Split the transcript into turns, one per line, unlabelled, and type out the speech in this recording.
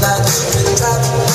back, back.